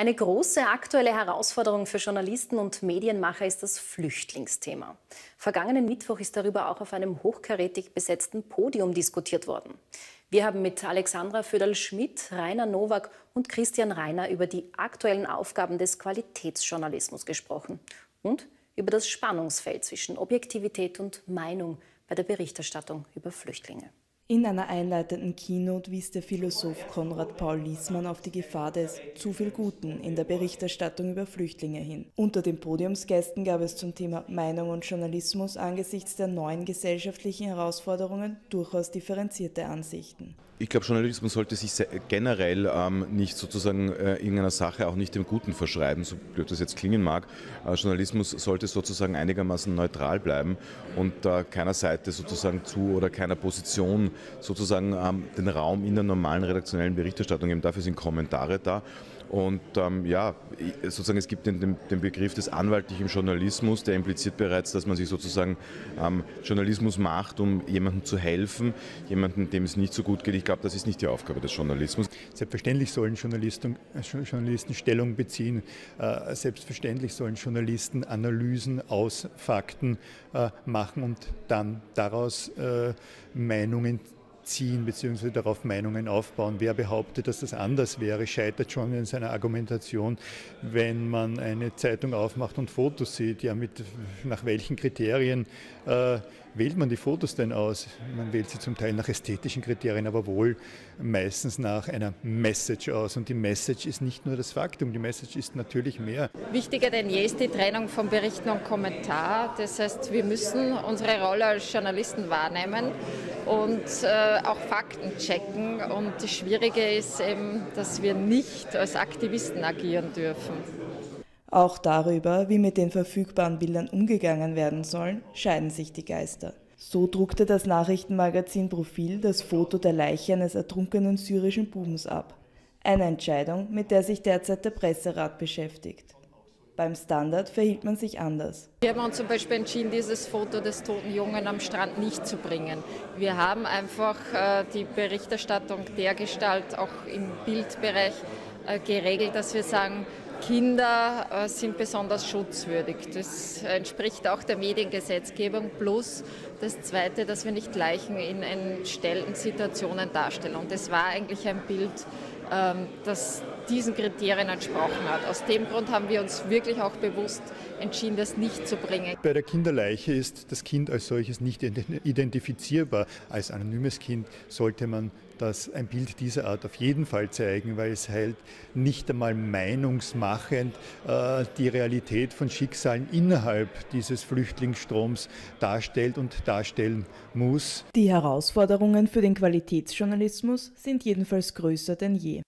Eine große aktuelle Herausforderung für Journalisten und Medienmacher ist das Flüchtlingsthema. Vergangenen Mittwoch ist darüber auch auf einem hochkarätig besetzten Podium diskutiert worden. Wir haben mit Alexandra Föderl-Schmidt, Rainer Nowak und Christian Reiner über die aktuellen Aufgaben des Qualitätsjournalismus gesprochen und über das Spannungsfeld zwischen Objektivität und Meinung bei der Berichterstattung über Flüchtlinge. In einer einleitenden Keynote wies der Philosoph Konrad Paul Liesmann auf die Gefahr des zu viel Guten in der Berichterstattung über Flüchtlinge hin. Unter den Podiumsgästen gab es zum Thema Meinung und Journalismus angesichts der neuen gesellschaftlichen Herausforderungen durchaus differenzierte Ansichten. Ich glaube, Journalismus sollte sich generell ähm, nicht sozusagen äh, irgendeiner Sache auch nicht dem Guten verschreiben, so blöd das jetzt klingen mag. Äh, Journalismus sollte sozusagen einigermaßen neutral bleiben und äh, keiner Seite sozusagen zu oder keiner Position sozusagen ähm, den Raum in der normalen redaktionellen Berichterstattung geben. Dafür sind Kommentare da. Und ähm, ja, sozusagen es gibt den, den, Begriff des anwaltlichen Journalismus, der impliziert bereits, dass man sich sozusagen ähm, Journalismus macht, um jemandem zu helfen, jemandem, dem es nicht so gut geht. Ich glaube, das ist nicht die Aufgabe des Journalismus. Selbstverständlich sollen Journalisten, Journalisten Stellung beziehen. Äh, selbstverständlich sollen Journalisten Analysen aus Fakten äh, machen und dann daraus äh, Meinungen ziehen bzw. darauf Meinungen aufbauen. Wer behauptet, dass das anders wäre, scheitert schon in seiner Argumentation, wenn man eine Zeitung aufmacht und Fotos sieht. Ja, mit, nach welchen Kriterien äh, wählt man die Fotos denn aus? Man wählt sie zum Teil nach ästhetischen Kriterien, aber wohl meistens nach einer Message aus. Und die Message ist nicht nur das Faktum, die Message ist natürlich mehr. Wichtiger denn je ist die Trennung von Berichten und Kommentar. Das heißt, wir müssen unsere Rolle als Journalisten wahrnehmen und äh, auch Fakten checken. Und das Schwierige ist eben, dass wir nicht als Aktivisten agieren dürfen. Auch darüber, wie mit den verfügbaren Bildern umgegangen werden sollen, scheiden sich die Geister. So druckte das Nachrichtenmagazin Profil das Foto der Leiche eines ertrunkenen syrischen Bubens ab. Eine Entscheidung, mit der sich derzeit der Presserat beschäftigt. Beim Standard verhielt man sich anders. Wir haben uns zum Beispiel entschieden, dieses Foto des toten Jungen am Strand nicht zu bringen. Wir haben einfach äh, die Berichterstattung dergestalt auch im Bildbereich äh, geregelt, dass wir sagen, Kinder äh, sind besonders schutzwürdig. Das entspricht auch der Mediengesetzgebung. Plus das Zweite, dass wir nicht Leichen in entstellten Situationen darstellen. Und das war eigentlich ein Bild, ähm, das diesen Kriterien entsprochen hat. Aus dem Grund haben wir uns wirklich auch bewusst entschieden, das nicht zu bringen. Bei der Kinderleiche ist das Kind als solches nicht identifizierbar. Als anonymes Kind sollte man das ein Bild dieser Art auf jeden Fall zeigen, weil es halt nicht einmal meinungsmachend äh, die Realität von Schicksalen innerhalb dieses Flüchtlingsstroms darstellt und darstellen muss. Die Herausforderungen für den Qualitätsjournalismus sind jedenfalls größer denn je.